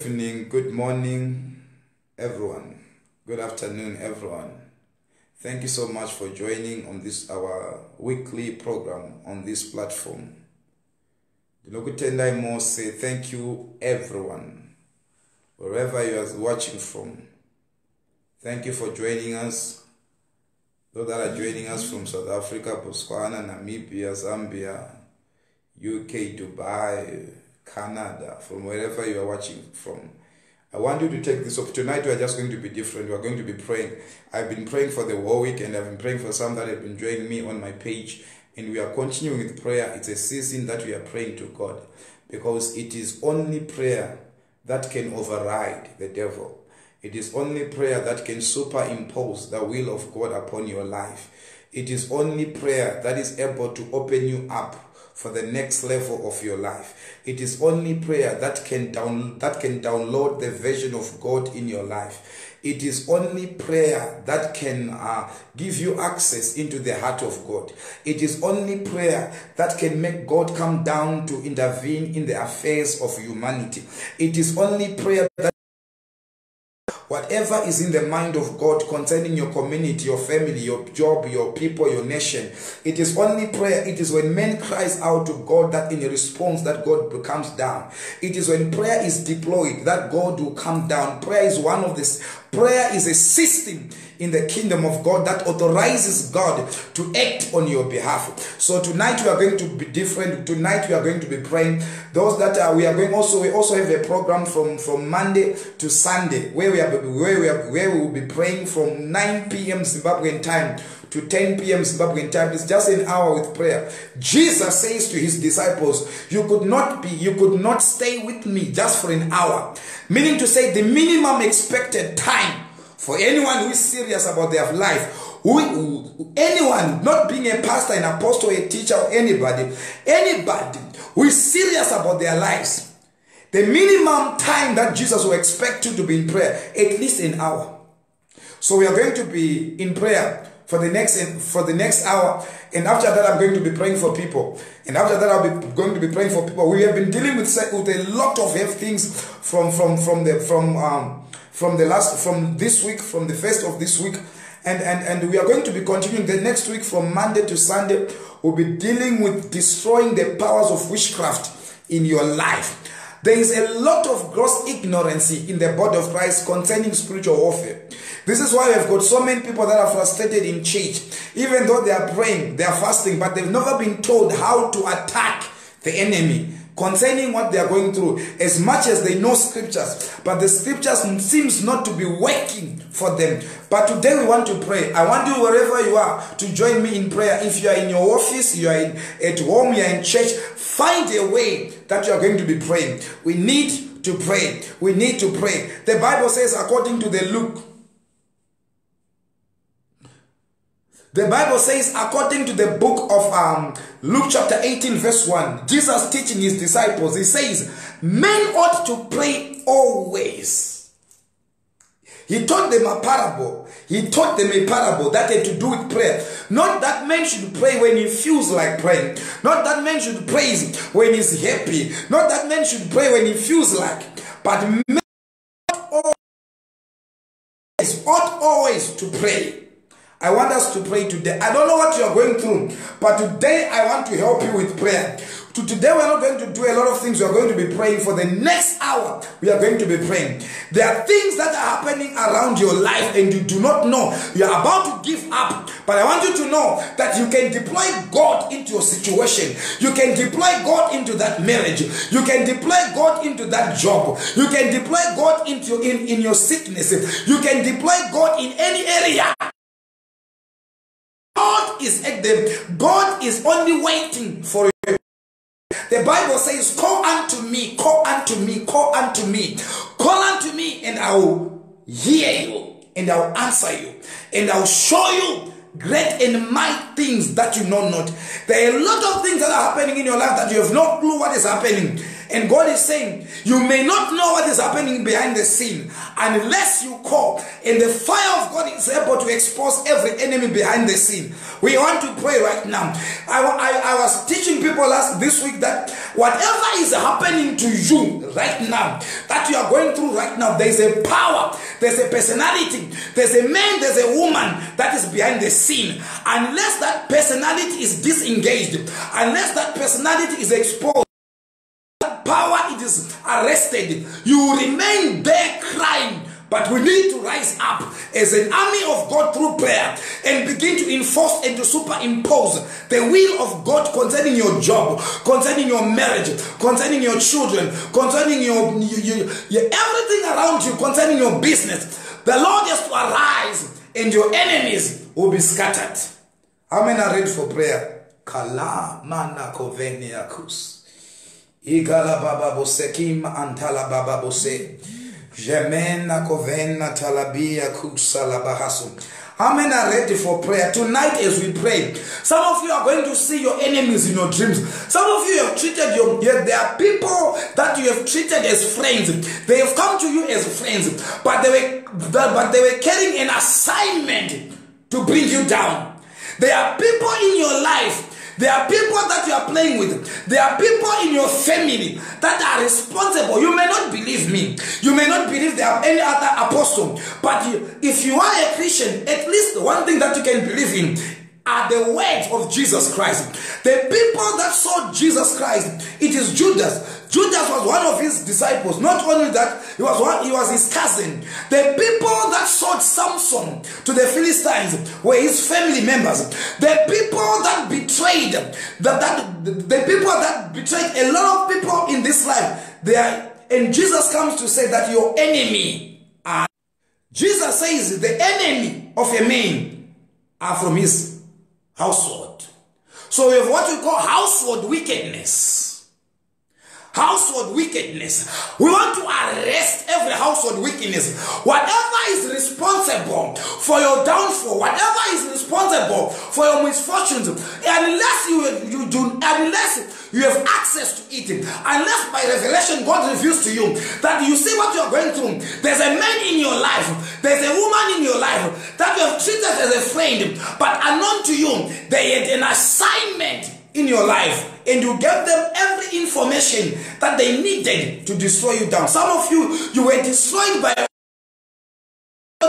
Good evening, good morning, everyone. Good afternoon, everyone. Thank you so much for joining on this our weekly program on this platform. The Lokutendai Mo say thank you, everyone, wherever you are watching from. Thank you for joining us. Those that are joining us from South Africa, Botswana, Namibia, Zambia, UK, Dubai, Canada, from wherever you are watching from. I want you to take this up. Tonight we are just going to be different. We are going to be praying. I've been praying for the war week and I've been praying for some that have been joining me on my page. And we are continuing with prayer. It's a season that we are praying to God because it is only prayer that can override the devil. It is only prayer that can superimpose the will of God upon your life. It is only prayer that is able to open you up for the next level of your life. It is only prayer that can down that can download the vision of God in your life. It is only prayer that can uh, give you access into the heart of God. It is only prayer that can make God come down to intervene in the affairs of humanity. It is only prayer that Whatever is in the mind of God concerning your community, your family, your job, your people, your nation, it is only prayer. It is when man cries out to God that in response that God comes down. It is when prayer is deployed that God will come down. Prayer is one of this. Prayer is a system in the kingdom of God that authorizes God to act on your behalf. So tonight we are going to be different. Tonight we are going to be praying. Those that are, we are going also we also have a program from from Monday to Sunday where we are where we are where we will be praying from 9 p.m. Zimbabwean time to 10 p.m. Zimbabwean time. It's just an hour with prayer. Jesus says to his disciples, You could not be, you could not stay with me just for an hour. Meaning to say, the minimum expected time for anyone who is serious about their life, who, anyone, not being a pastor, an apostle, a teacher, or anybody, anybody who is serious about their lives, the minimum time that Jesus will expect you to be in prayer, at least an hour. So we are going to be in prayer for the next for the next hour and after that i'm going to be praying for people. And after that i'll be going to be praying for people. We have been dealing with, with a lot of heavy things from from from the from um from the last from this week from the first of this week. And and and we are going to be continuing the next week from monday to sunday. We'll be dealing with destroying the powers of witchcraft in your life. There is a lot of gross ignorance in the body of Christ concerning spiritual warfare. This is why we've got so many people that are frustrated in church. Even though they are praying, they are fasting, but they've never been told how to attack the enemy concerning what they are going through. As much as they know scriptures but the scriptures seems not to be working for them. But today we want to pray. I want you wherever you are to join me in prayer. If you are in your office you are in, at home you are in church find a way that you are going to be praying. We need to pray. We need to pray. The bible says according to the luke The Bible says, according to the book of um, Luke chapter 18, verse 1, Jesus teaching his disciples, he says, Men ought to pray always. He taught them a parable. He taught them a parable that had to do with prayer. Not that men should pray when he feels like praying. Not that men should praise when he's happy. Not that men should pray when he feels like. But men ought always, ought always to pray. I want us to pray today. I don't know what you are going through, but today I want to help you with prayer. To today we're not going to do a lot of things. We are going to be praying for the next hour. We are going to be praying. There are things that are happening around your life and you do not know. You are about to give up. But I want you to know that you can deploy God into your situation. You can deploy God into that marriage. You can deploy God into that job. You can deploy God into in, in your sickness. You can deploy God in any area. Is at them. God is only waiting for you. The Bible says, Call unto me, call unto me, call unto me, call unto me, and I will hear you, and I will answer you, and I will show you great and mighty things that you know not. There are a lot of things that are happening in your life that you have no clue what is happening. And God is saying, You may not know what is happening behind the scene unless you call. And the fire of God is able to expose every enemy behind the scene. We want to pray right now. I, I, I was teaching people last this week that whatever is happening to you right now, that you are going through right now, there's a power, there's a personality, there's a man, there's a woman that is behind the scene. Unless that personality is disengaged, unless that personality is exposed, power it is arrested you remain there crying but we need to rise up as an army of God through prayer and begin to enforce and to superimpose the will of God concerning your job, concerning your marriage, concerning your children, concerning your, your, your, everything around you, concerning your business. The Lord has to arise and your enemies will be scattered. Many are ready for prayer? Kala mana koveniakus. Igala baba bosekim antala baba bose. Jemena kovena talabia kusalabahasu. How many are ready for prayer? Tonight, as we pray, some of you are going to see your enemies in your dreams. Some of you have treated your, there are people that you have treated as friends. They have come to you as friends, but they were, but they were carrying an assignment to bring you down. There are people in your life there are people that you are playing with. There are people in your family that are responsible. You may not believe me. You may not believe there are any other apostle. But if you are a Christian, at least one thing that you can believe in are the words of Jesus Christ. The people that saw Jesus Christ, it is Judas. Judas was one of his disciples. Not only that, he was one, he was his cousin. The people that sold Samson to the Philistines were his family members. The people that betrayed, that, that the people that betrayed a lot of people in this life, they are, and Jesus comes to say that your enemy are. Jesus says the enemy of a man are from his household. So we have what we call household wickedness household wickedness. We want to arrest every household wickedness. Whatever is responsible for your downfall, whatever is responsible for your misfortunes, unless you, you do, unless you have access to it, unless by revelation God reveals to you that you see what you are going through, there's a man in your life, there's a woman in your life that you have treated as a friend, but unknown to you, they had an assignment in your life and you gave them every information that they needed to destroy you down. Some of you, you were destroyed by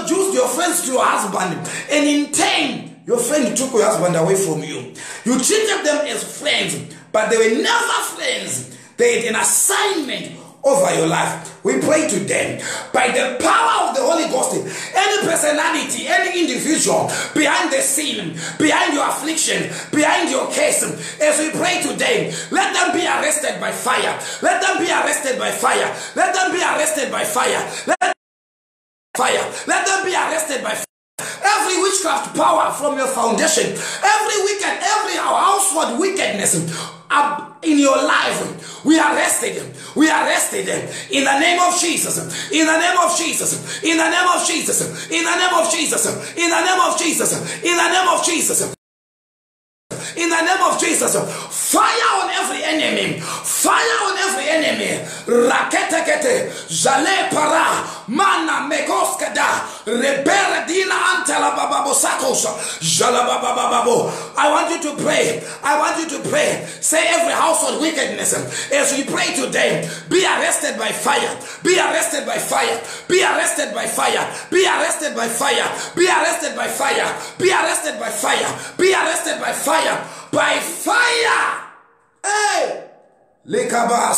Jews, your friends to your husband, and in turn, your friend took your husband away from you. You treated them as friends, but they were never friends. They had an assignment over your life. We pray to them by the power of the Holy Ghost. Any personality, any individual behind the scene, behind your affliction, behind your case, as we pray today, let them be arrested by fire. Let them be arrested by fire. Let them be arrested by fire. Let fire. Let them be arrested by fire. Every witchcraft power from your foundation, every wicked, every household wickedness in your life, we arrested him. We arrested him in the name of Jesus. In the name of Jesus. In the name of Jesus. In the name of Jesus. In the name of Jesus. In the name of Jesus. In the name of Jesus. Fire on every enemy. Fire on every enemy. Raketekete. Jale para. Mana megoskada. Rebere dina antela bababo sakos. Jala bababo. I want you to pray. I want you to pray. Say every household wickedness. As we pray today, be arrested by fire. Be arrested by fire. Be arrested by fire. Be arrested by fire. Be arrested by fire. Be arrested by fire. Be arrested by fire. By fire. Hey! Lekaba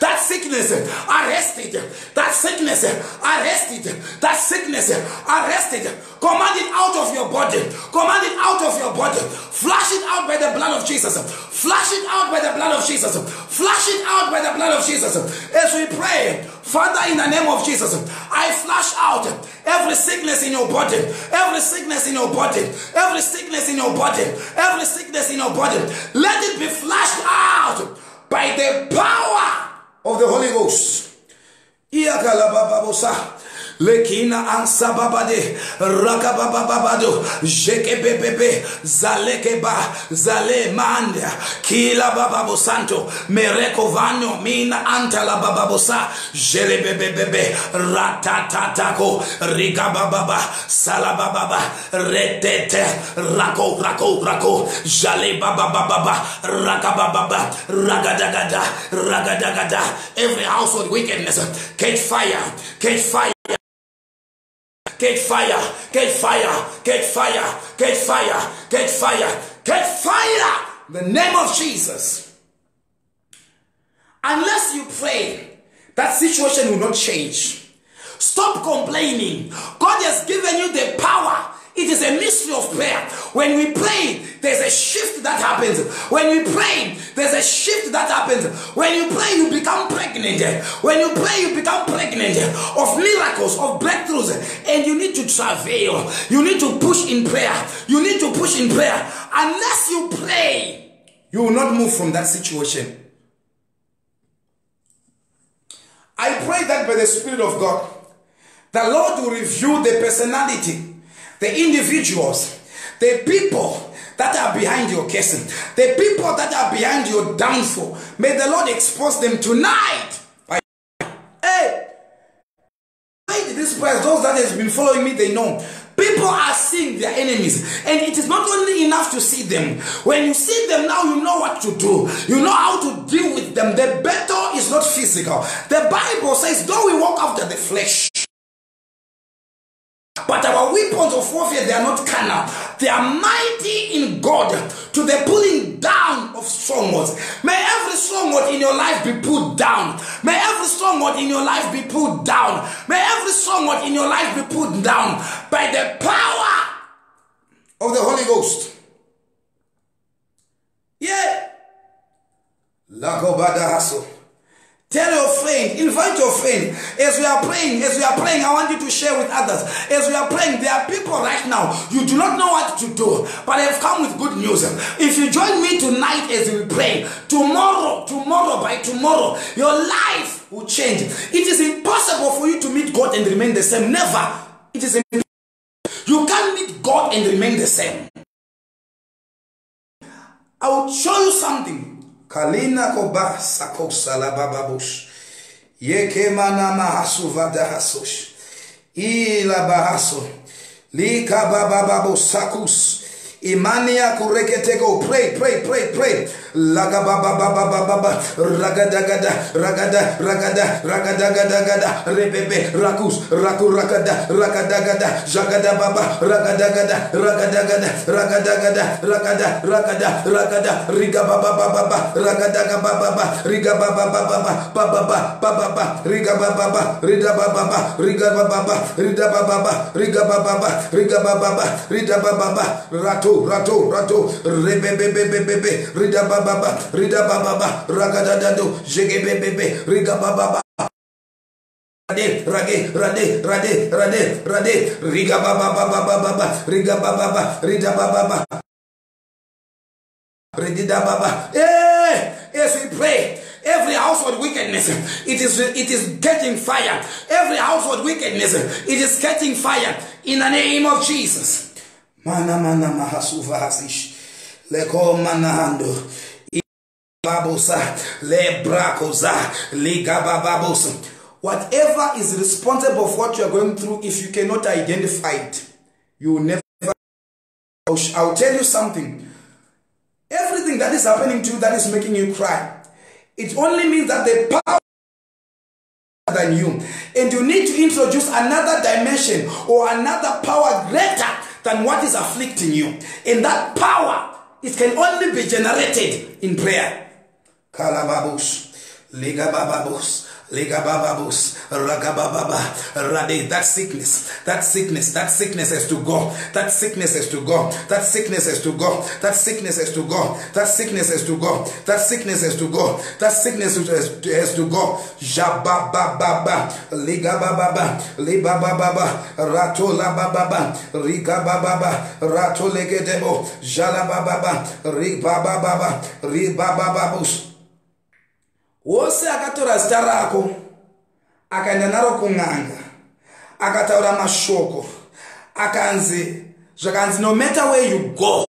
That sickness arrested. That sickness arrested. That sickness arrested. Command it out of your body. Command it out of your body. Flush it out by the blood of Jesus. Flush it out by the blood of Jesus. Flush it out by the blood of Jesus. As we pray, Father, in the name of Jesus, I flush out every sickness in your body, every sickness in your body, every sickness in your body, every sickness in your body. Let it be flushed out by the power of the Holy Ghost. Lekina ansababade rakabababado jekebebebe zalekeba zale manda kila bababo santo mereko vano mina antala bababosa jelebebebebe ratatatako rigabababa salabababa retete rako rako rako jale babababa rakabababa ragadagada ragadagada every household wickedness catch fire catch fire Catch fire, catch fire, catch fire, catch fire, catch fire, catch fire. The name of Jesus. Unless you pray, that situation will not change. Stop complaining. God has given you the power. It is a mystery of prayer. When we pray, there's a shift that happens. When we pray, there's a shift that happens. When you pray, you become pregnant. When you pray, you become pregnant of miracles, of breakthroughs. And you need to travail. You need to push in prayer. You need to push in prayer. Unless you pray, you will not move from that situation. I pray that by the Spirit of God, the Lord will reveal the personality, the individuals, the people that are behind your casing, the people that are behind your downfall. May the Lord expose them tonight. Hey, this prayer, those that has been following me, they know. People are seeing their enemies, and it is not only enough to see them. When you see them now, you know what to do. You know how to deal with them. The battle is not physical. The Bible says, though we walk after the flesh, but our weapons of warfare, they are not carnal. They are mighty in God to the pulling down of strongholds. May every stronghold in your life be put down. May every stronghold in your life be put down. May every stronghold in your life be put down by the power of the Holy Ghost. Yeah. Lagobada hustle. Tell your friend, invite your friend. As we are praying, as we are praying, I want you to share with others. As we are praying, there are people right now, you do not know what to do, but I have come with good news. If you join me tonight as we pray, tomorrow, tomorrow, by tomorrow, your life will change. It is impossible for you to meet God and remain the same. Never. It is impossible. You can't meet God and remain the same. I will show you something. Kalina koba sako salabababush. Yeke mana mahasu vadahasosh. Ila bahaso. Lika babababu sakus. Imania kureketego. Pray, pray, pray, pray. Laga baba baba baba baba. Ragada gada. Ragada ragada. Ragada gada gada. Rebebe rakus. Raku ragada. Ragada gada. Jagada baba. Ragada gada. Ragada gada. Ragada gada. Ragada ragada. Ragada. Riga baba baba baba. Ragada gaba baba. Riga baba baba baba. Baba baba baba. Riga baba baba. Rida baba baba. Riga baba baba. Rida baba baba. Riga baba baba. Riga baba baba. Rida baba baba. Rida baba baba baba ragada dado jege bebe riga baba Rade, rage, rade, rade, rade, rade, riga baba baba baba riga baba rida baba Redida baba. Hey, eh, as we pray, every household wickedness, it is it is getting fire. Every household wickedness, it is getting fire in the name of Jesus. Mana mana mahasuva hasish. Leko manahando. Babosa. Whatever is responsible for what you are going through, if you cannot identify it, you will never. I'll tell you something. Everything that is happening to you that is making you cry, it only means that the power than you, and you need to introduce another dimension or another power greater than what is afflicting you. And that power, it can only be generated in prayer. Kalababus, Ligabababus, Ligabababus, Ragabababa, Rade, that sickness, that sickness, that sickness has to go, that sickness has to go, that sickness has to go, that sickness has to go, that sickness has to go, that sickness has to go, that sickness has to go, Jabababa, Ligabababa, Libababa, Rato Labababa, Rigabababa, Rato Legedebo, Jalabababa, Ribababa, Ribabababus. Wose akatora zita rako akaenda naro kun'anga akataura mashoko akanzi zvakanzi no matter where you go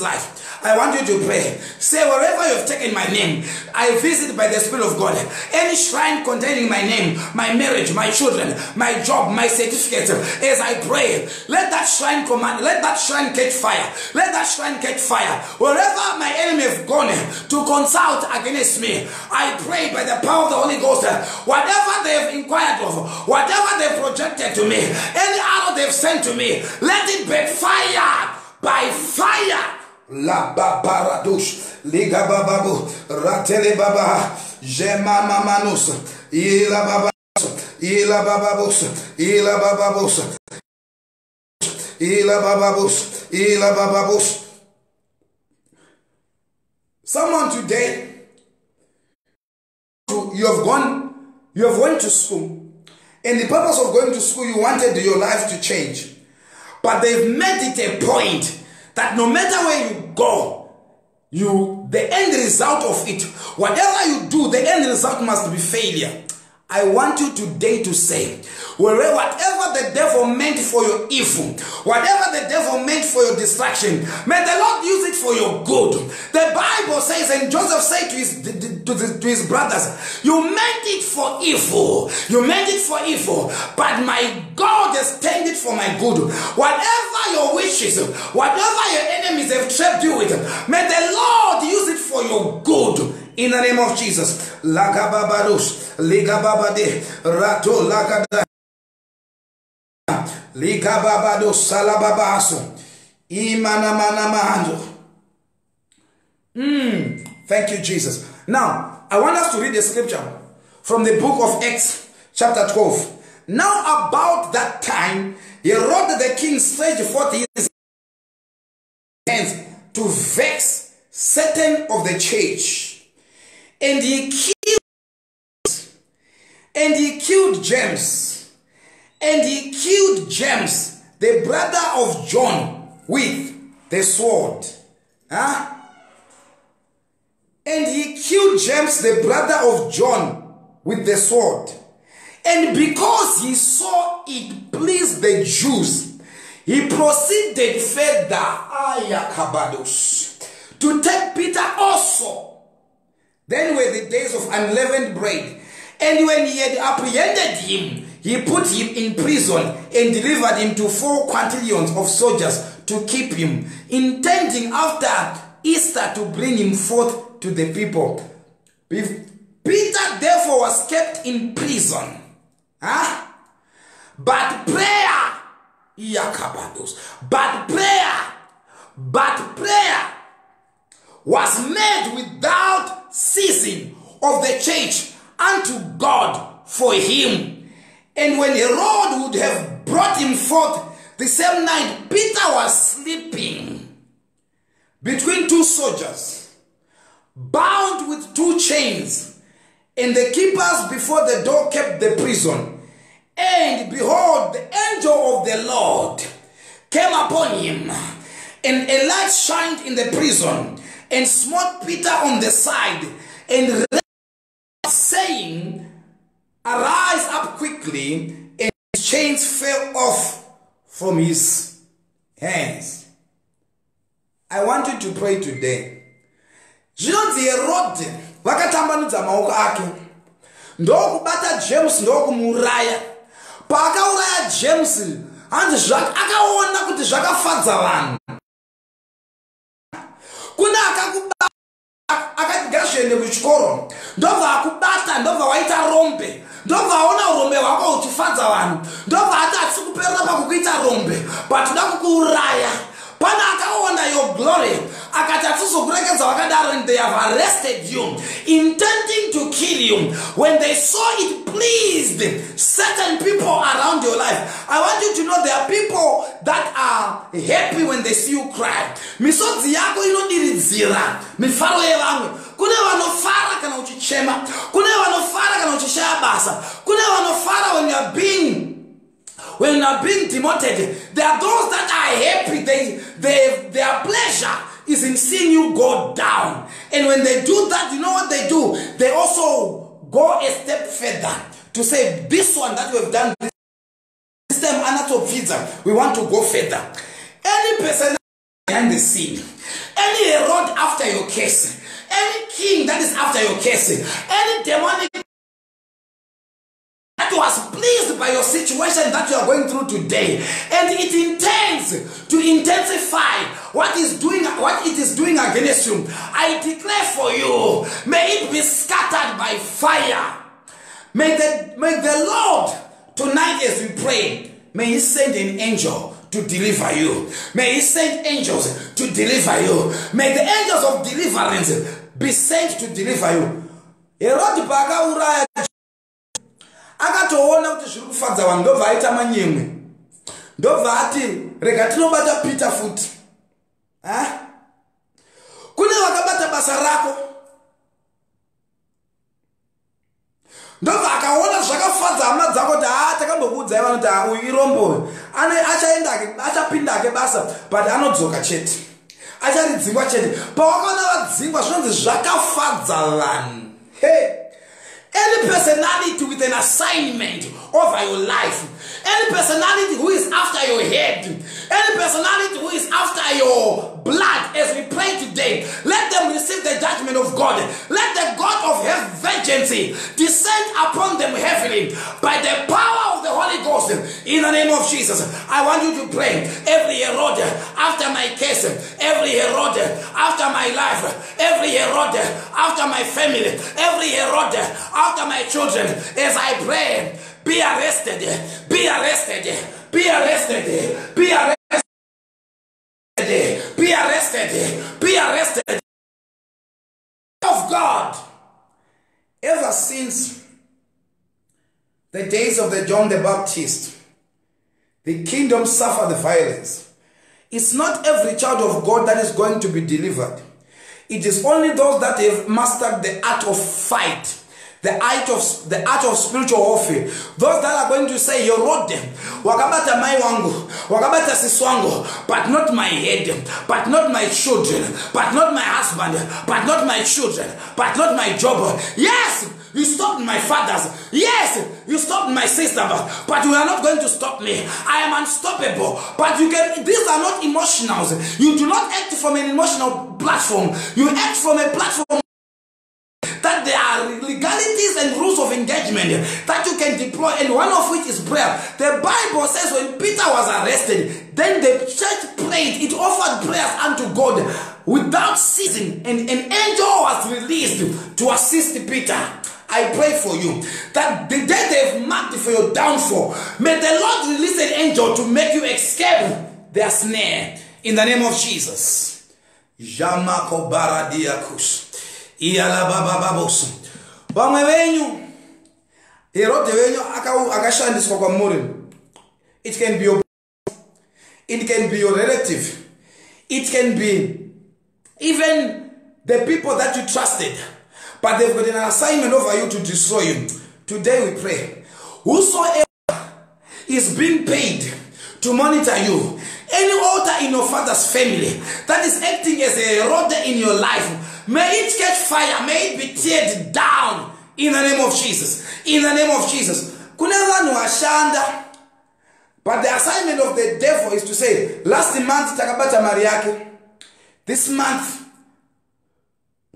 life. I want you to pray. Say, wherever you have taken my name, I visit by the Spirit of God. Any shrine containing my name, my marriage, my children, my job, my certificate, as I pray, let that shrine command, let that shrine catch fire. Let that shrine catch fire. Wherever my enemy have gone to consult against me, I pray by the power of the Holy Ghost, whatever they have inquired of, whatever they projected to me, any arrow they've sent to me, let it be backfire by fire La babaradush, liga bababu, ratele baba, jemama manus, ila bababus, ila bababus, ila bababus, ila bababus, ila bababus. Someone today, you have gone, you have went to school, and the purpose of going to school, you wanted your life to change, but they've made it a point that no matter where you go, you the end result of it, whatever you do, the end result must be failure. I want you today to say, whatever the devil meant for your evil, whatever the devil meant for your destruction, may the Lord use it for your good. The Bible says, and Joseph said to his, to, to his brothers, You meant it for evil, you meant it for evil, but my God has turned it for my good. Whatever your wishes, whatever your enemies have trapped you with, may the Lord use it for your good in the name of Jesus. Lagababados, ligababade, rato lagada. Ligababado salababaso. Imana manamando. Mm, thank you, Jesus. Now, I want us to read the scripture from the book of Acts, chapter 12. Now, about that time, Herod the king stretched forth his hands to vex certain of the church and he killed and he killed James and he killed James the brother of John with the sword huh? and he killed James the brother of John with the sword and because he saw it pleased the Jews he proceeded further to take Peter also then were the days of unleavened bread. And when he had apprehended him, he put him in prison and delivered him to four quintillions of soldiers to keep him, intending after Easter to bring him forth to the people. Peter therefore was kept in prison. Huh? But prayer, but prayer, but prayer was made without ceasing of the church unto God for him. And when Herod would have brought him forth the same night, Peter was sleeping between two soldiers, bound with two chains, and the keepers before the door kept the prison. And behold, the angel of the Lord came upon him, and a light shined in the prison and smote Peter on the side and saying, Arise up quickly, and his chains fell off from his hands. I want you to pray today. zvinonzi herodhi vakatambanudza maoko ake ndokubata james ndokumuuraya paakauraya james hanzi akaona kuti zvakafadza vanhu kuna akakubata akati ngazviende kuchikoro. Ndobva akubata ndobva waita rombe. Ndobva aona urombe hwako uchifadza vanhu. Ndobva ati hatisi kuperera pakukuita rombe but da kukuuraya pana akaona your glory akati hatizokurekedza wakadaro and they have arrested you intending to kill you. When they saw it pleased certain people around your life. I want you to know there are people that are happy when they see you cry. Misodzi yako inodiridzira mifaro yevamwe. Kune vanofara kana uchichema kune vanofara kana uchishaya basa kune vanofara when youare being when you are being demoted there are those that are happy. They, they, their pleasure is in seeing you go down. And when they do that you know what they do? They also go a step further to say this one that we have done this time anatopfiza we want to go further. Any person behind the scene any herod after your case any king that is after your case any demonic that was pleased by your situation that you are going through today. And it intends to intensify what is doing what it is doing against you. I declare for you may it be scattered by fire. May the may the lord tonight as we pray may he send an angel to deliver you. May he send angels to deliver you. May the angels of deliverance be sent to deliver you akatoona kuti zviri kufadza vanhu ndobva aita manyemwe. Ndobva ati rega tinobata peter futi. Ha kune vakabata basa rako. Ndobva akaona zvakafadza hama dzako kuti ha takambokuudzai vano kuti uyu irombo achaendake achapindake basa but anodzoka chete. Acharidzingwa chete. Pawakaona vadzingwa zvinonzi zvakafadza vanhu. Hey. Any personality with an assignment over your life, any personality who is after your head, any personality who is after your blood, as we pray today, let them receive the judgment of God. Let the God of vengeance descend upon them heavily by the power of the Holy Ghost in the name of Jesus. I want you to pray every Herod after my case, every Herod after my life, every Herod after my family, every Herod after my children as I pray. Be arrested, be arrested, be arrested, be arrested, be arrested, be arrested. Of God, ever since the days of the John the Baptist, the kingdom suffered the violence. It's not every child of God that is going to be delivered. It is only those that have mastered the art of fight the art of the art of spiritual warfare those that are going to say yorode wakabata mai wangu wakabata sisi wangu but not my head but not my children but not my husband but not my children but not my job yes you stopped my fathers. Yes, you stopped my sister, but you are not going to stop me. I am unstoppable. But you can these are not emotionals. You do not act from an emotional platform. You act from a platform that there are legalities and rules of engagement that you can deploy, and one of which is prayer. The Bible says when Peter was arrested, then the church prayed, it offered prayers unto God without ceasing, and an angel was released to assist Peter. I pray for you that the day they've marked for your downfall, may the Lord release an angel to make you escape their snare in the name of Jesus. Iyalababababosu vamwe venyu herodhe venyu akashandiswa kwamuri it can be your it can be your relative. It can be even the people that you trusted. But they've got an assignment over you to destroy you. Today we pray. Whosoever is being paid to monitor you any altar in your father's family that is acting as a rod in your life May it catch fire. May it be teared down in the name of Jesus. In the name of Jesus. But the assignment of the devil is to say, last month takabata mari. This month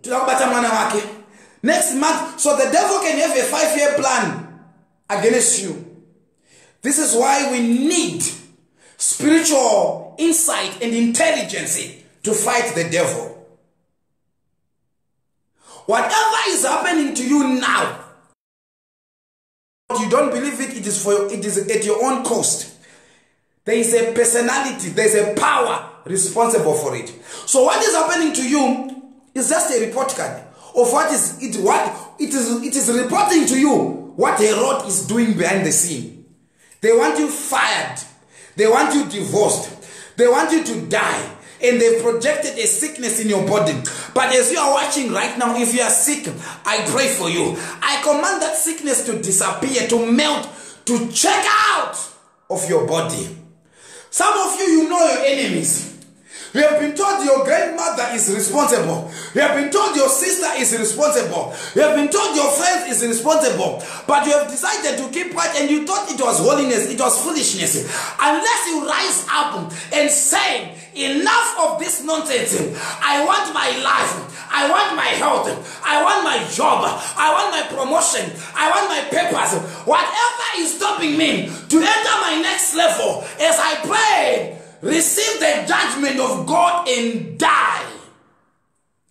takabata mwana. Next month, so the devil can have a five-year plan against you. This is why we need spiritual insight and intelligence to fight the devil. Whatever is happening to you now, you don't believe it, it is for it is at your own cost. There is a personality, there is a power responsible for it. So what is happening to you is just a report card of what is it what it is it is reporting to you what Herod is doing behind the scene. They want you fired. They want you divorced. They want you to die and they've projected a sickness in your body. But as you are watching right now, if you are sick, I pray for you. I command that sickness to disappear, to melt, to check out of your body. Some of you, you know your enemies. You have been told your grandmother is responsible. You have been told your sister is responsible. You have been told your friend is responsible. But you have decided to keep quiet and you thought it was holiness, it was foolishness. Unless you rise up and say, Enough of this nonsense. I want my life. I want my health. I want my job. I want my promotion. I want my papers. Whatever is stopping me to enter my next level as I pray, receive the judgment of God and die.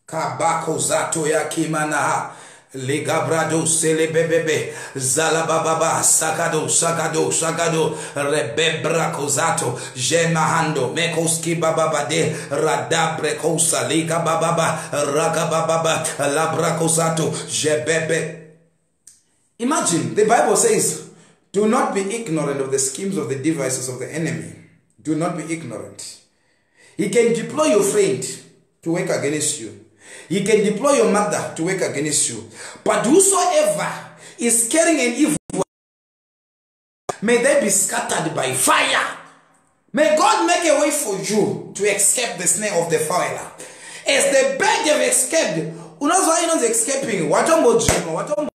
Kabako zato ya kimanaha. Ligabrado selebebebe. Zalabababa. Sakado sakado sakado. Rebebra kozato jemahando. Mekoski bababade. Radabre kosa. Liga bababa ragabababa. Labra kozato jebebe. Imagine the Bible says do not be ignorant of the schemes of the devices of the enemy do not be ignorant he can deploy your friend to work against you he can deploy your mother to work against you. But whosoever is carrying an evil, may they be scattered by fire. May God make a way for you to escape the snare of the fire. As the bird have escaped, unazwa ino escaping, watongojima, watombo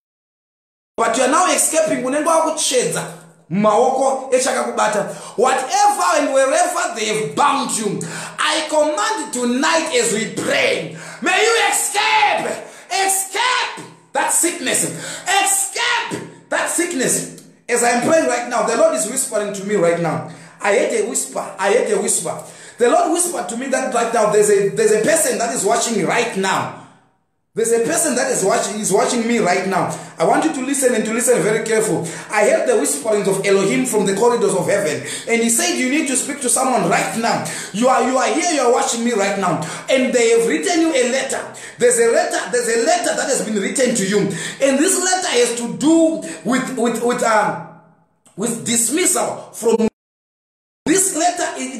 but you are now escaping unenge wakuchedza maoko echakakubata. Whatever and wherever they have bound you i command tonight as we pray may you escape escape that sickness escape that sickness. As i am praying right now the lord is whispering to me right now. I heard a whisper i heard a whisper. The lord whispered to me that right now there's a there's a person that is watching right now there's a person that is watching is watching me right now. I want you to listen and to listen very careful. I heard the whisperings of Elohim from the corridors of heaven, and he said you need to speak to someone right now. You are you are here, you are watching me right now, and they have written you a letter. There's a letter, there's a letter that has been written to you, and this letter has to do with with with um with dismissal from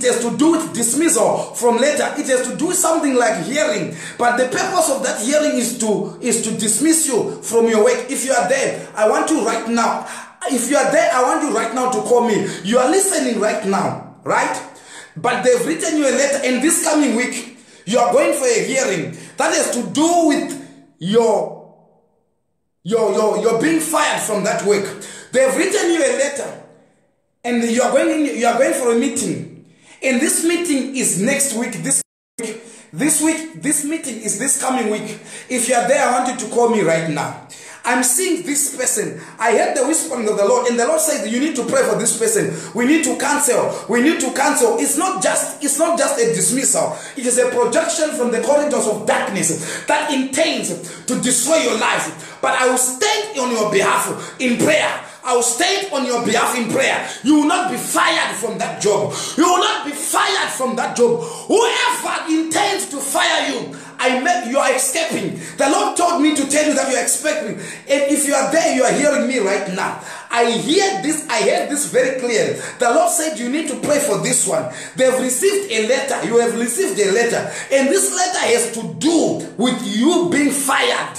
has to do with dismissal from letter. It has to do with something like hearing. But the purpose of that hearing is to is to dismiss you from your work. If you are there, I want you right now. If you are there, I want you right now to call me. You are listening right now, right? But they've written you a letter, and this coming week, you are going for a hearing that has to do with your your your your being fired from that work. They've written you a letter and you are going in, you are going for a meeting and this meeting is next week this week this week this meeting is this coming week. If you are there i want you to call me right now. I'm seeing this person. I heard the whispering of the lord and the lord said you need to pray for this person. We need to cancel. We need to cancel. It's not just it's not just a dismissal. It is a projection from the corridors of darkness that intends to destroy your life. But i will stand on your behalf in prayer I will stand on your behalf in prayer. You will not be fired from that job. You will not be fired from that job. Whoever intends to fire you, I met you are escaping. The Lord told me to tell you that you are expecting. And if you are there, you are hearing me right now. I hear this, I hear this very clearly. The Lord said you need to pray for this one. They've received a letter. You have received a letter. And this letter has to do with you being fired.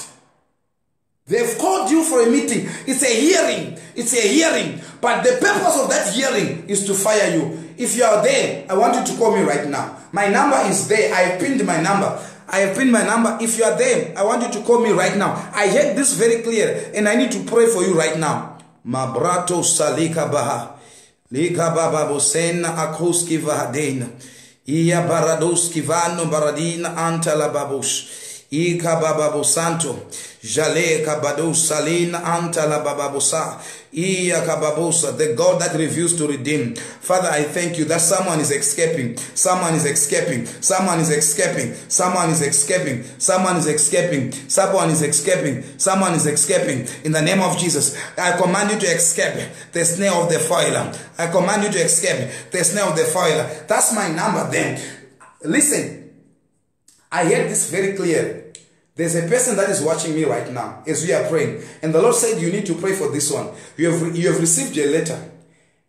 They've called you for a meeting. It's a hearing. It's a hearing. But the purpose of that hearing is to fire you. If you are there, I want you to call me right now. My number is there. I pinned my number. I have pinned my number. If you are there, I want you to call me right now. I heard this very clear and I need to pray for you right now. Mabrato salika baha. Lika baba bosena akuski vahadena. Iya baradoski vano baradina anta la babush. Ika bababo santo. Jale kabado salina anta la bababosa. Iya kababosa. The God that reveals to redeem. Father, I thank you that someone is escaping. Someone is escaping. Someone is escaping. Someone is escaping. Someone is escaping. Someone is escaping. Someone is escaping. In the name of Jesus, I command you to escape the snare of the fowler. I command you to escape the snare of the fowler. That's my number then. Listen, I heard this very clear. There's a person that is watching me right now as we are praying. And the Lord said, You need to pray for this one. You have, you have received a letter.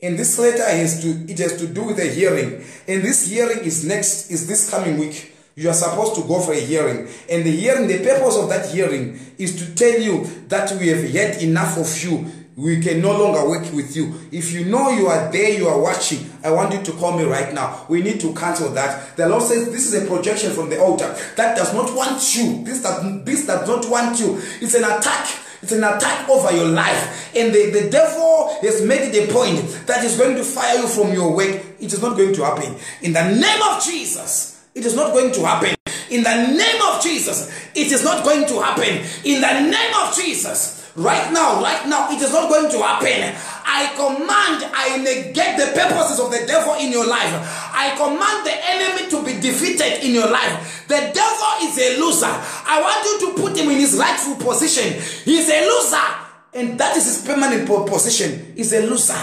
And this letter has to it has to do with a hearing. And this hearing is next, is this coming week. You are supposed to go for a hearing. And the hearing, the purpose of that hearing is to tell you that we have had enough of you. We can no longer work with you. If you know you are there, you are watching, I want you to call me right now. We need to cancel that. The Lord says this is a projection from the altar that does not want you. This does, this does not want you. It's an attack. It's an attack over your life. And the, the devil has made it a point that is going to fire you from your work. It is not going to happen. In the name of Jesus, it is not going to happen. In the name of Jesus, it is not going to happen. In the name of Jesus, right now, right now, it is not going to happen. I command, I negate the purposes of the devil in your life. I command the enemy to be defeated in your life. The devil is a loser. I want you to put him in his rightful position. He's a loser. And that is his permanent position. He's a loser.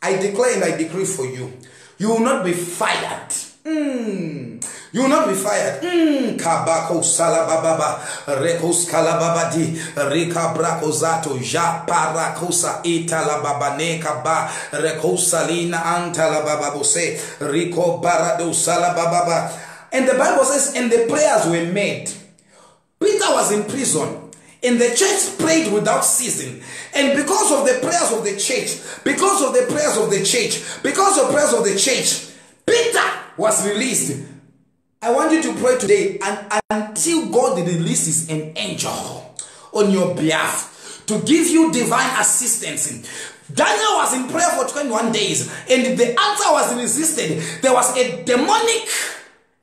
I declare and I decree for you. You will not be fired. Mm. You will not be fired. Mm. Kabako salababa rekos kalababadi rika brakozato ja parakosa italababa nekaba rekosalina antalabababose riko barado salababa. And the Bible says, and the prayers were made. Peter was in prison. And the church prayed without ceasing. And because of the prayers of the church, because of the prayers of the church, because of prayers of the church, Peter was released. I want you to pray today and until God releases an angel on your behalf to give you divine assistance. Daniel was in prayer for 21 days and the answer was resisted. There was a demonic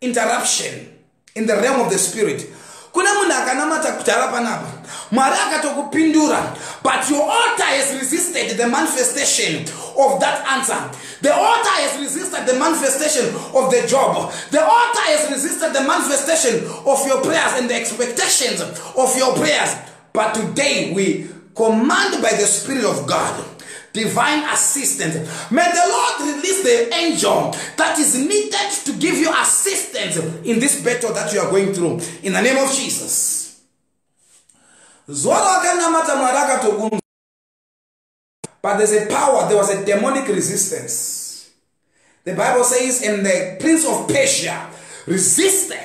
interruption in the realm of the spirit. Kuna munhu akanamata kudhara panapa? Mwari akatokupindura but your altar has resisted the manifestation of that answer. The altar has resisted the manifestation of the job. The altar has resisted the manifestation of your prayers and the expectations of your prayers. But today we command by the spirit of god divine assistance. May the Lord release the angel that is needed to give you assistance in this battle that you are going through. In the name of Jesus. But there's a power, there was a demonic resistance. The Bible says, and the prince of Persia resisted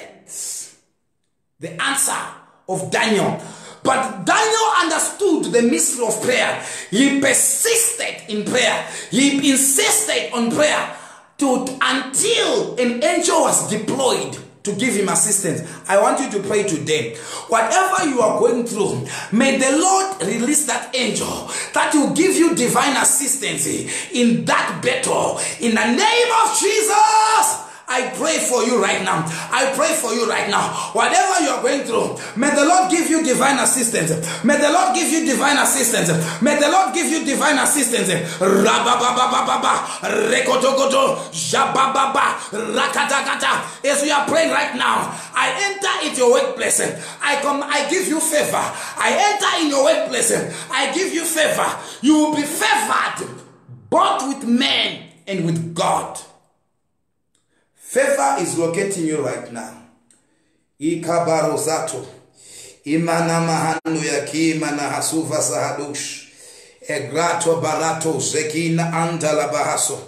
the answer of Daniel. But Daniel understood the mystery of prayer. He persisted in prayer. He insisted on prayer to, until an angel was deployed to give him assistance. I want you to pray today. Whatever you are going through, may the Lord release that angel that will give you divine assistance in that battle. In the name of Jesus. Pray for you right now. I pray for you right now. Whatever you are going through, may the Lord give you divine assistance. May the Lord give you divine assistance. May the Lord give you divine assistance. As we are praying right now, I enter into your workplace. I come, I give you favor. I enter in your workplace. I give you favor. You will be favored both with men and with God. Favor is locating you right now. Ikabarozato. Imana mahando ya kima na hasuva sahadush. Egrato barato zekina antala bahaso.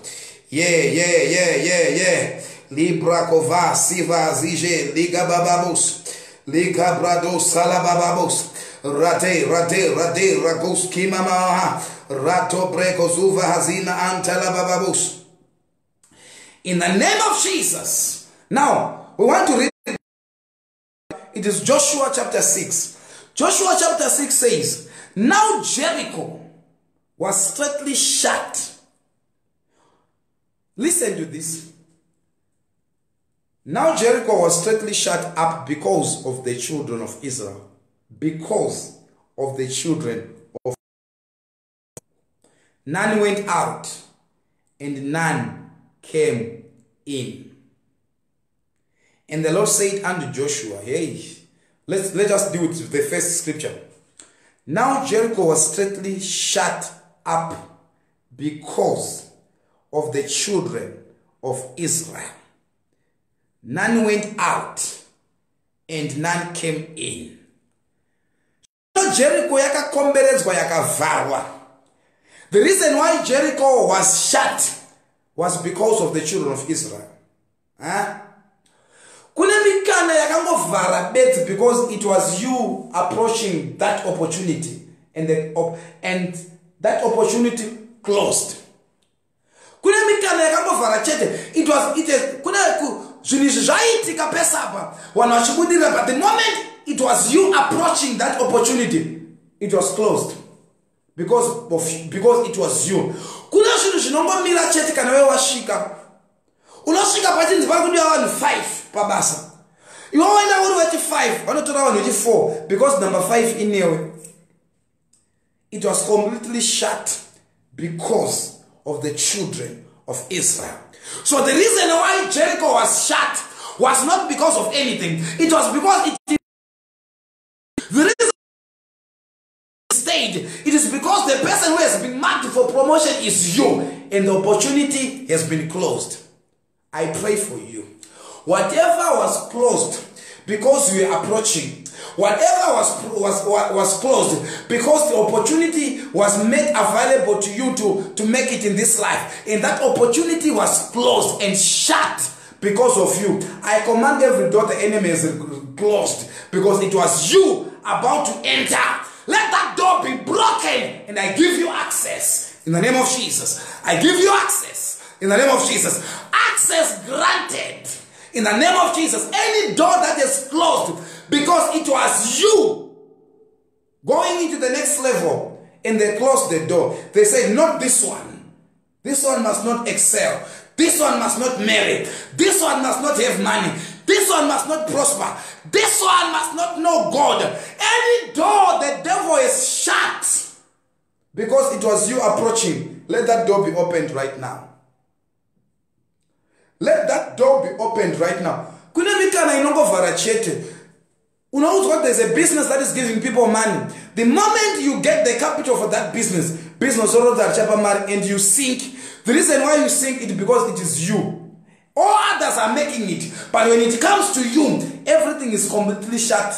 Yeah, yeah, yeah, yeah, yeah. Libra kova siva zije liga bababus. Liga brado salabababus. Rate, rate, rate, ragus kimama. Rato breko zuva hazina antala bababus in the name of Jesus. Now, we want to read it is Joshua chapter 6. Joshua chapter 6 says, Now Jericho was strictly shut. Listen to this. Now Jericho was strictly shut up because of the children of Israel. Because of the children of None went out, and none came in. And the Lord said unto Joshua, Hey, let's let us deal with the first scripture. Now Jericho was straightly shut up because of the children of Israel. None went out and none came in. Jericho yakakomberedzwa yakavharwa. The reason why Jericho was shut was because of the children of Israel. Huh? because it was you approaching that opportunity and the, and that opportunity closed it was it is, but the moment it was you approaching that opportunity it was closed because of because it was you. Kune zvinhu zvinongomira chete kana wewe wasvika? Unosvika pachinzi pari kudiwa vanhu 5 pabasa. Iwe waenda uri wechi5 vanotora vanhu vechi4 because number 5 inewe. It was completely shut because of the children of israel. So the reason why jericho was shut was not because of anything. It was because it the reason stayed. It is because the person who has been marked for promotion is you and the opportunity has been closed. I pray for you. Whatever was closed because you are approaching whatever was, was, was closed because the opportunity was made available to you to, to make it in this life and that opportunity was closed and shut because of you i command every door the enemy is closed because it was you about to enter let that door be broken and i give you access. In the name of jesus. I give you access. In the name of jesus. Access granted. In the name of jesus. Any door that is closed because it was you going into the next level and they closed the door. They say not this one. This one must not excel. This one must not marry this one must not have money this one must not prosper. This one must not know god. Any door the devil is shut because it was you approaching let that door be opened right now. Let that door be opened right now. Kune there's a business that is giving people money. The moment you get the capital for that business business orodza richapa mari and you sink the reason why you sink it because it is you all others are making it. But when it comes to you everything is completely shut.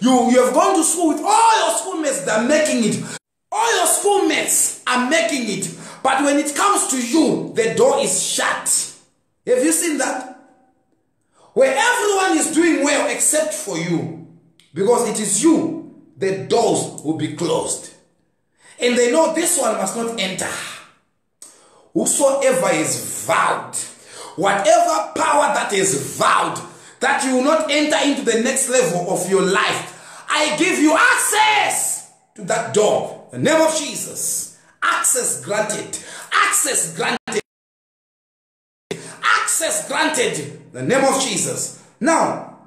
You, you have gone to school with all your schoolmates that are making it. All your schoolmates are making it. But when it comes to you the door is shut. Have you seen that? Where everyone is doing well except for you. Because it is you the doors will be closed. And they know this one must not enter. Whosoever is vowed whatever power that is vowed that you will not enter into the next level of your life i give you access to that door. The name of jesus. Access granted. Access granted. Access granted. The name of jesus. Now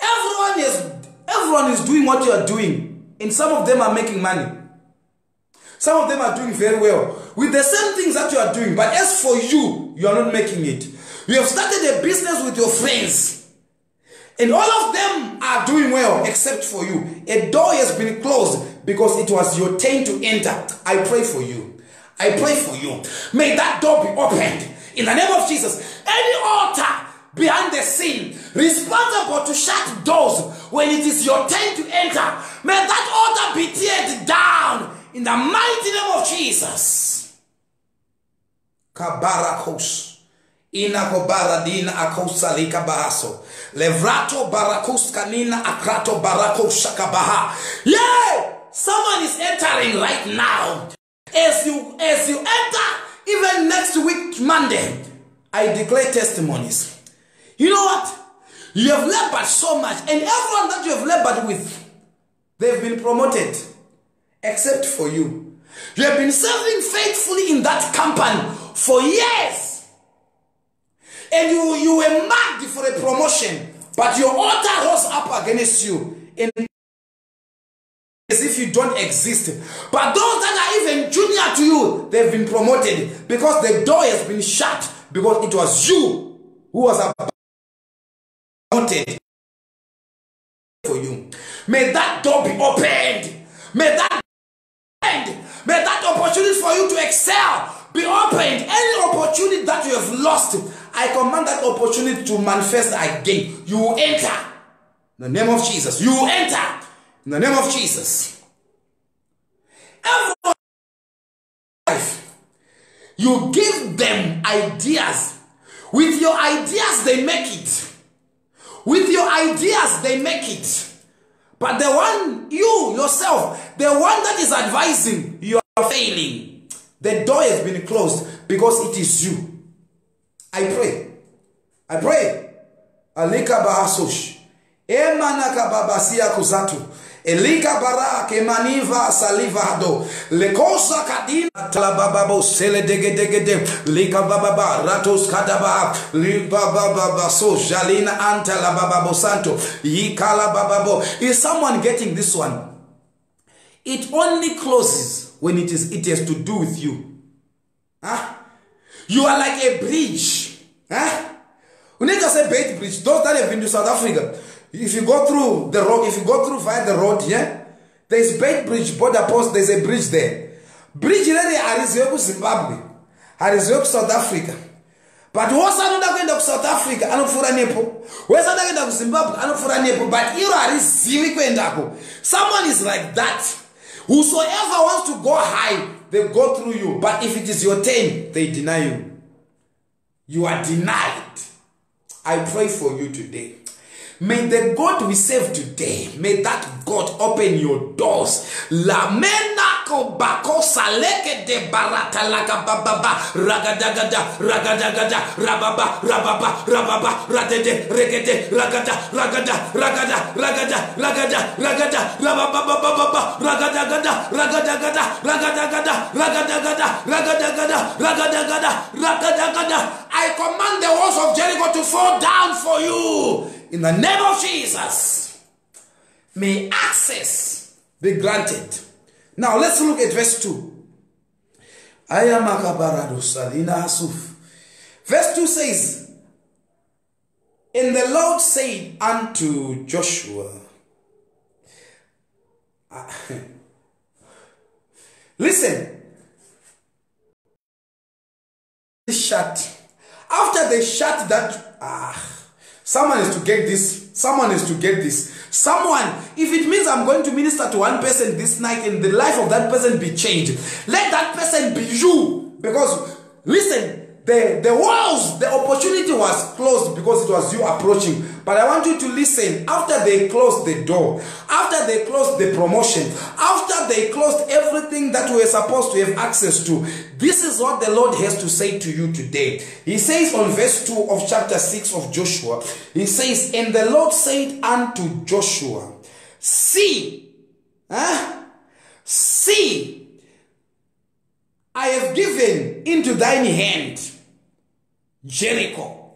everyone is everyone is doing what you are doing. And some of them are making money some of them are doing very well with the same things that you are doing but as for you you are not making it. You have started a business with your friends and all of them are doing well except for you. A door has been closed because it was your turn to enter. I pray for you. I pray for you. May that door be opened in the name of jesus. Any altar behind the scene responsible to shut doors when it is your turn to enter may that altar be teared down in the mighty name of jesus. Kabarakos Ina inakobaradina akousalika bahaso. Levrato barakos kanina akrato barakos shakabaha. yeah someone is entering right now. As you as you enter even next week monday i declare testimonies. You know what? You have labored so much and everyone that you have labored with they've been promoted except for you. You have been serving faithfully in that company for years. And you, you were marked for a promotion but your altar rose up against you and as if you don't exist. But those that are even junior to you they've been promoted because the door has been shut because it was you who was promoted for you. May that door be opened. May that may that opportunity for you to excel be opened. Any opportunity that you have lost i command that opportunity to manifest again. You enter. In the name of jesus. You enter. In the name of jesus. Life you give them ideas. With your ideas they make it. With your ideas they make it but the one you yourself the one that is advising you are failing. The door has been closed because it is you. I pray. I pray. Alika bahasosh. Emanaka babasia kuzatu. Elika bara kemaniva salivado. Lekosa kadina talababo sele dege dege de. Lika bababa ratos kadaba. Liba bababa so jalina anta lababo santo. Yikala bababo. Is someone getting this one? It only closes when it is it has to do with you. Huh? You are like a bridge. Huh? We need to say Beitbridge. Those that have been to South Africa, if you go through the road, if you go through via the road, yeah, there's Beitbridge, border post, there's a bridge there. Bridge rere hariziwe kuzimbabwe hariziwe kusouth africa. But wose anoda kuenda kusouth africa? Anopfuura nepo wese anoda kuenda kuzimbabwe anopfuura nepo but iro harizivi kuendako someone is like that. Whosoever wants to go high they go through you. But if it is your turn they deny you. You are denied. I pray for you today. May the God we serve today, may that God open your doors. La mena ko bako saleke de barata laka bababa ragadagada ragadagada rababa rababa rababa radede regede ragada ragada ragada ragada ragada ragada rababa bababa ragadagada ragadagada ragadagada ragadagada ragadagada ragadagada ragadagada I command the walls of Jericho to fall down for you in the name of Jesus. May access be granted. Now let's look at verse 2. I am Asuf. Verse 2 says, And the Lord said unto Joshua, Listen, shut. After they shut that, ah, Someone is to get this. Someone is to get this. Someone, if it means I'm going to minister to one person this night and the life of that person be changed, let that person be you. Because, listen, the, the walls, the opportunity was closed because it was you approaching. But I want you to listen. After they closed the door, after they closed the promotion, after they closed everything that we were supposed to have access to, this is what the Lord has to say to you today. He says on verse 2 of chapter 6 of Joshua, He says, And the Lord said unto Joshua, See, huh? see, I have given into thine hand Jericho,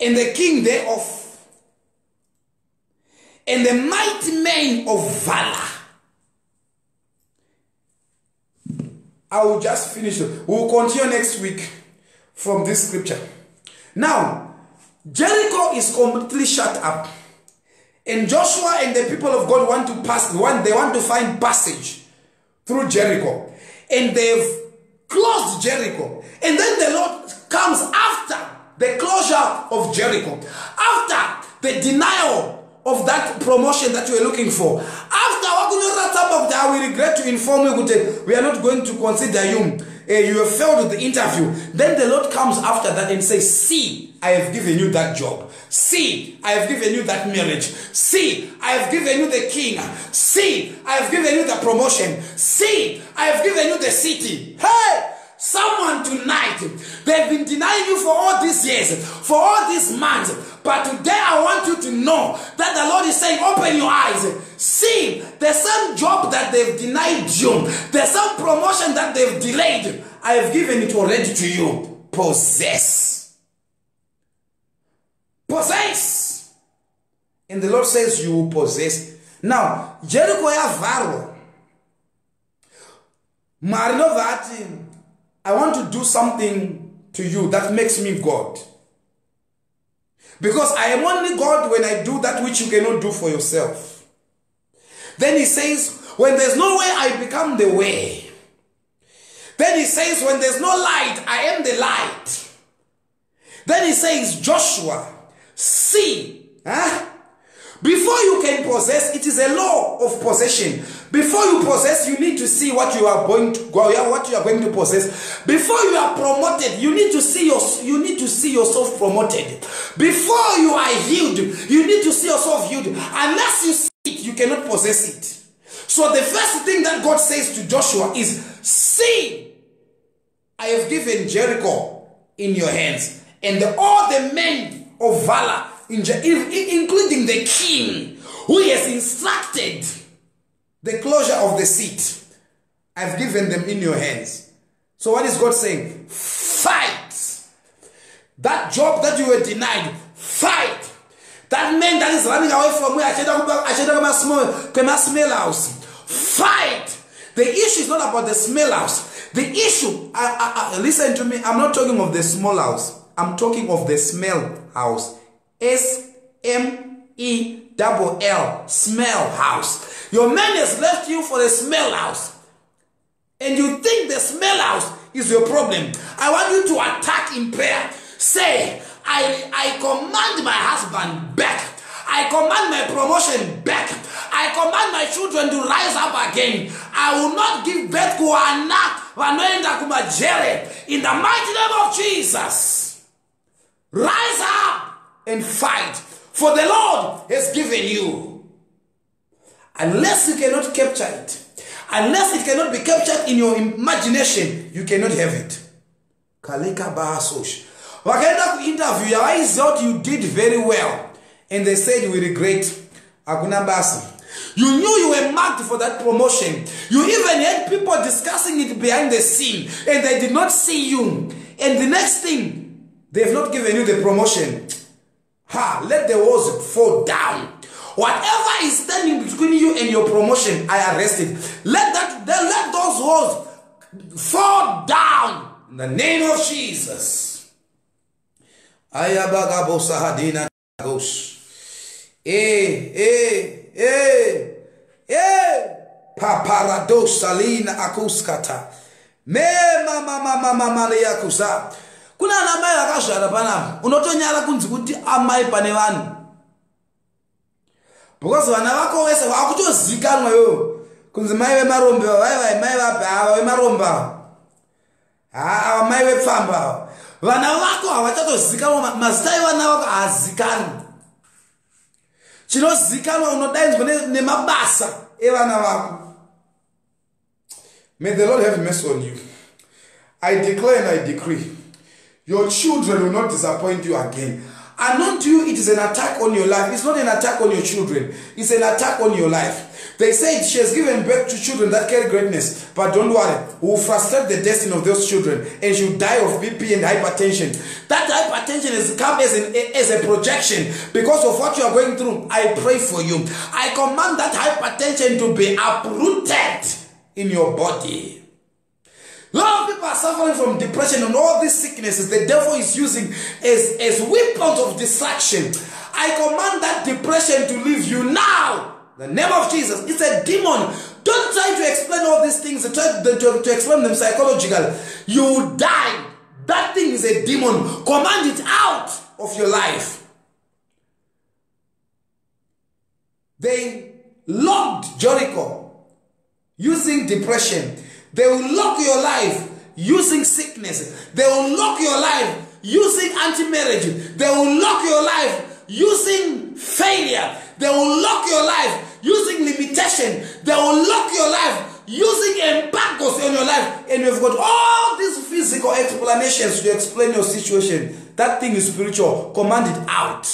and the king thereof, and the mighty men of valor. I will just finish. We will continue next week from this scripture. Now, Jericho is completely shut up. And Joshua and the people of God want to pass, want, they want to find passage through Jericho. And they've closed Jericho. And then the Lord comes after the closure of Jericho, after the denial of that promotion that you were looking for. After I will regret to inform you we are not going to consider you. Uh, you have failed the interview. Then the Lord comes after that and says, See, I have given you that job. See, I have given you that marriage. See, I have given you the king. See, I have given you the promotion. See, I have given you the city. Hey! Someone tonight, they've been denying you for all these years, for all these months. But today I want you to know that the Lord is saying, open your eyes. See, the same job that they've denied you, the same promotion that they've delayed, I have given it already to you. Possess. Possess. And the Lord says, you will possess. Now, Jericho yavarwa. Marinovati. I want to do something to you that makes me God. Because I am only God when I do that which you cannot do for yourself. Then he says, when there's no way, I become the way. Then he says, when there's no light, I am the light. Then he says, Joshua, see, huh? Before you can possess, it is a law of possession. Before you possess, you need to see what you are going to what you are going to possess. Before you are promoted, you need to see your, you need to see yourself promoted. Before you are healed, you need to see yourself healed. Unless you see it, you cannot possess it. So the first thing that God says to Joshua is, See, I have given Jericho in your hands, and all the men of valor, including the king, hmm. who has instructed the closure of the seat. I've given them in your hands. So, what is God saying? Fight. That job that you were denied, fight. That man that is running away from where I said, I smell house. Fight. The issue is not about the smell house. The issue, I, I, I, listen to me, I'm not talking of the small house. I'm talking of the smell house. S M E double L, smell house. Your man has left you for the smell house. And you think the smell house is your problem. I want you to attack in prayer. Say, I, I command my husband back. I command my promotion back. I command my children to rise up again. I will not give birth to ana vanoenda kumajere in the mighty name of Jesus. Rise up and fight. For the Lord has given you. Unless you cannot capture it, unless it cannot be captured in your imagination, you cannot have it. Kalika Bahasosh. Wakaenda ku-interview yawaiziva kuti you did very well. And they said we regret hakuna basa you knew you were marked for that promotion. You even had people discussing it behind the scene and they did not see you. And the next thing they have not given you the promotion Ha, let the walls fall down. Whatever is standing between you and your promotion, I arrest it. Let that let those walls fall down in the name of Jesus. Ayabagabo sahadina. Eh, eh, eh, eh. Paparados salina akuskata. Me mama mama mama. Kuna ana mai akazvara panapa. Unotonyara kunzi kuti amai pane vanhu. Because vana vako vese vakutozikanwa iwo kunzi mai vemarombe vaivai mai vabhava vemaromba haa mai vepfamba vana vako havachatozikanwa mazita evana vako haazikanwa chinozikanwa unodaidzwa nemabasa evana vako. May the lord have mercy on you. I declare and i decree Your children will not disappoint you again. Unknown to you, it is an attack on your life. It's not an attack on your children, it's an attack on your life. They said she has given birth to children that carry greatness, but don't worry, we will frustrate the destiny of those children and she'll die of BP and hypertension. That hypertension has come as, an, as a projection because of what you are going through. I pray for you. I command that hypertension to be uprooted in your body. A lot of people are suffering from depression and all these sicknesses the devil is using as, as weapons of distraction. I command that depression to leave you now. The name of Jesus. It's a demon. Don't try to explain all these things, try to, to, to explain them psychologically. You die. That thing is a demon. Command it out of your life. They locked Jericho using depression. They will lock your life using sickness. They will lock your life using anti-marriage. They will lock your life using failure. They will lock your life using limitation. They will lock your life using embargoes on your life. And you've got all these physical explanations to explain your situation. That thing is spiritual. Command it out.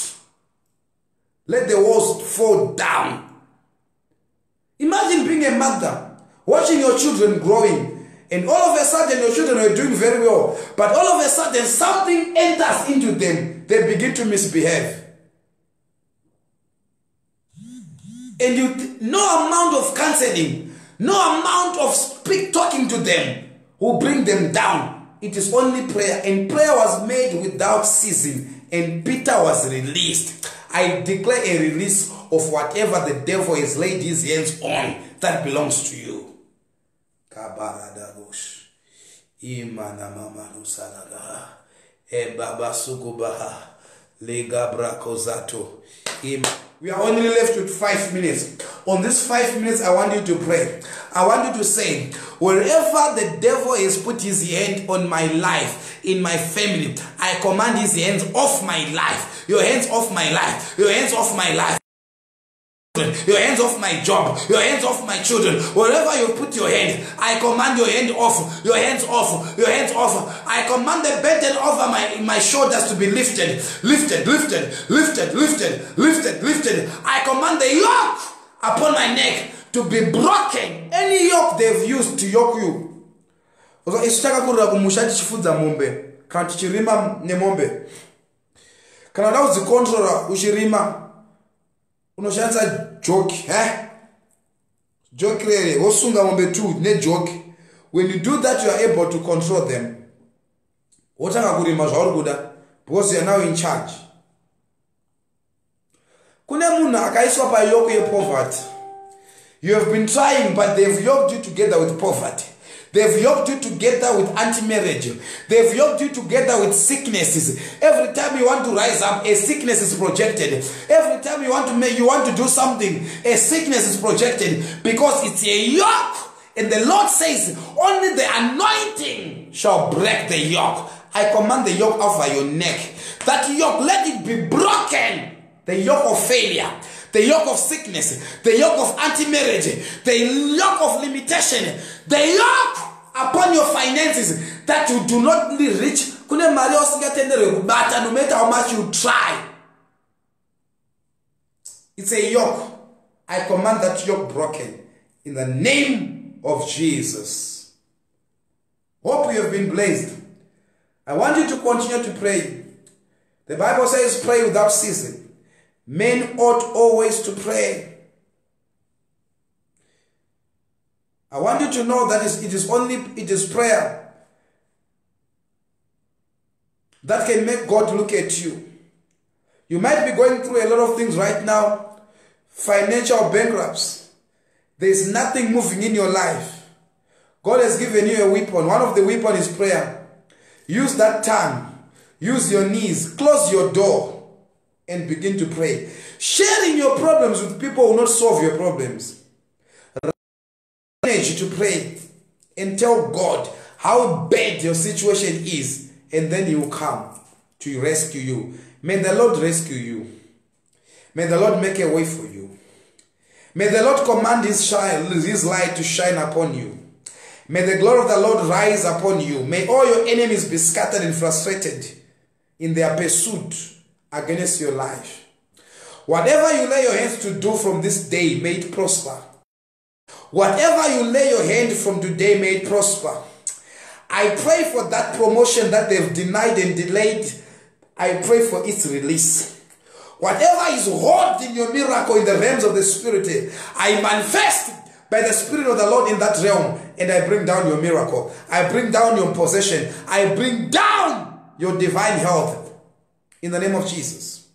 Let the walls fall down. Imagine being a mother watching your children growing, and all of a sudden your children are doing very well, but all of a sudden something enters into them, they begin to misbehave. And you, no amount of counseling, no amount of speak talking to them will bring them down. It is only prayer, and prayer was made without ceasing, and Peter was released. I declare a release of whatever the devil has laid his hands on that belongs to you. Legabrakozato we are only left with five minutes. On this five minutes i want you to pray. I want you to say wherever the devil has put his hand on my life in my family i command his hands off my life. Your hands off my life. Your hands off my life your hands off my job, your hands off my children. Wherever you put your hand, I command your hand off, your hands off, your hands off. I command the burden over my, my shoulders to be lifted, lifted, lifted, lifted, lifted, lifted, lifted. I command the yoke upon my neck to be broken. Any yoke they've used to yoke you. isu takakurira kumusha tichifudza mombe kana tichirima nemombe kana uda kudzikontrora uchirima unoshandisa joki he joki rere wosunga mombe t nejoki when you do that you are able to control them. Wotanga kurima zvauri kuda because youare now in charge. Kune munhu akaiswa payoko yepoverty. You have been trying but they've yoked you together with poverty They've yoked you together with anti-marriage. They've yoked you together with sicknesses. Every time you want to rise up, a sickness is projected. Every time you want to make, you want to do something, a sickness is projected because it's a yoke. And the Lord says, only the anointing shall break the yoke. I command the yoke over your neck. That yoke, let it be broken. The yoke of failure the yoke of sickness, the yoke of anti-marriage, the yoke of limitation, the yoke upon your finances that you do not reach. Kune mari no matter how much you try. It's a yoke. I command that yoke broken in the name of Jesus. Hope you have been blessed. I want you to continue to pray. The Bible says pray without ceasing. Men ought always to pray. I want you to know that it is only it is prayer that can make God look at you. You might be going through a lot of things right now, financial bankrupts. There is nothing moving in your life. God has given you a weapon. One of the weapons is prayer. Use that tongue. Use your knees. Close your door and begin to pray. Sharing your problems with people will not solve your problems. Manage to pray and tell God how bad your situation is, and then He will come to rescue you. May the Lord rescue you. May the Lord make a way for you. May the Lord command His, shine, his light to shine upon you. May the glory of the Lord rise upon you. May all your enemies be scattered and frustrated in their pursuit against your life. Whatever you lay your hands to do from this day, may it prosper. Whatever you lay your hand from today, may it prosper. I pray for that promotion that they've denied and delayed. I pray for its release. Whatever is holding your miracle in the realms of the Spirit, I manifest by the Spirit of the Lord in that realm and I bring down your miracle. I bring down your possession. I bring down your divine health in the name of Jesus.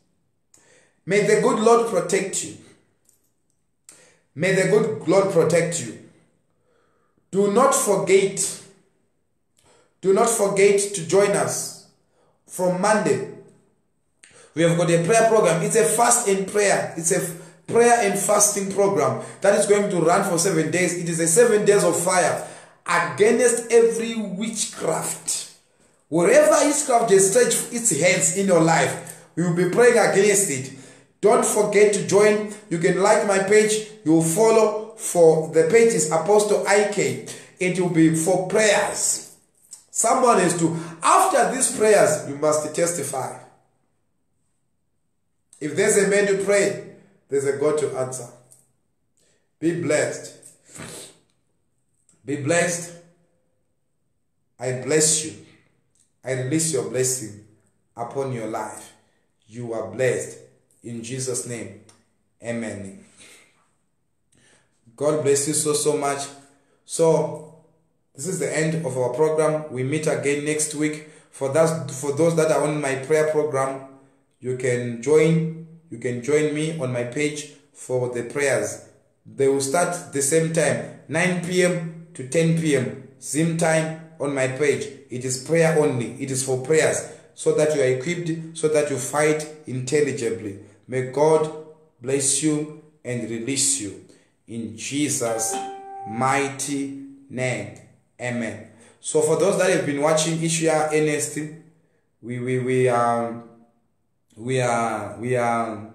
May the good Lord protect you. May the good Lord protect you. Do not forget, do not forget to join us from Monday. We have got a prayer program. It's a fast and prayer. It's a prayer and fasting program that is going to run for seven days. It is a seven days of fire against every witchcraft Wherever witchcraft has stretched its hands in your life, we will be praying against it. Don't forget to join. You can like my page. You will follow for the page is Apostle IK. It will be for prayers. Someone is to. After these prayers, you must testify. If there's a man to pray, there's a God to answer. Be blessed. Be blessed. I bless you. I release your blessing upon your life. You are blessed. In Jesus' name, amen. God bless you so, so much. So, this is the end of our program. We meet again next week. For that, for those that are on my prayer program, you can join. You can join me on my page for the prayers. They will start the same time, 9 p.m. to 10 p.m. Same time on my page. It is prayer only. It is for prayers so that you are equipped, so that you fight intelligibly. May God bless you and release you in Jesus' mighty name. Amen. So for those that have been watching Ishia NST, we we we are we are we are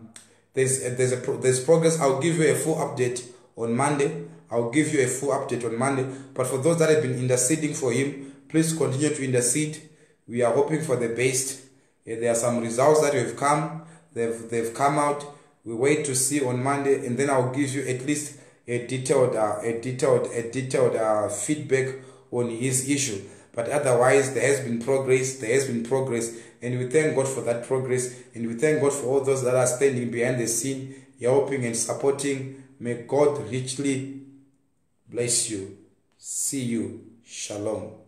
there's a, there's a there's progress. I'll give you a full update on Monday. I'll give you a full update on Monday. But for those that have been interceding for him, please continue to intercede. We are hoping for the best. There are some results that have come. They've they've come out. We wait to see on Monday, and then I'll give you at least a detailed uh, a detailed a detailed uh, feedback on his issue. But otherwise, there has been progress. There has been progress, and we thank God for that progress, and we thank God for all those that are standing behind the scene, helping and supporting. May God richly bless you. See you. Shalom.